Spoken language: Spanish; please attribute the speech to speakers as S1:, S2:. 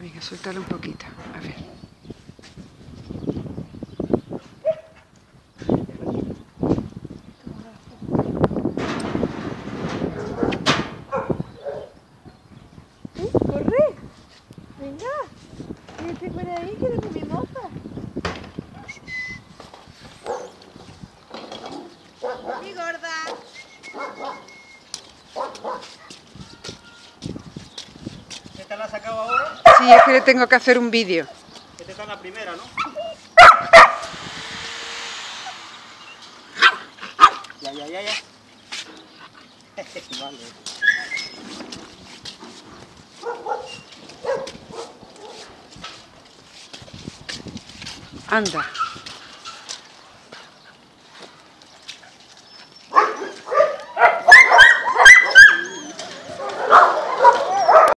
S1: Venga, suéltalo un poquito. A ver.
S2: ¡Corre! Venga. Vete por ahí que eres mi moza. Mi gorda.
S3: ¿Esta la has sacado ahora?
S1: Sí, es que le tengo que hacer un vídeo.
S3: Esta está en la primera, ¿no? Ya, ya, ya, ya. vale.
S1: Anda.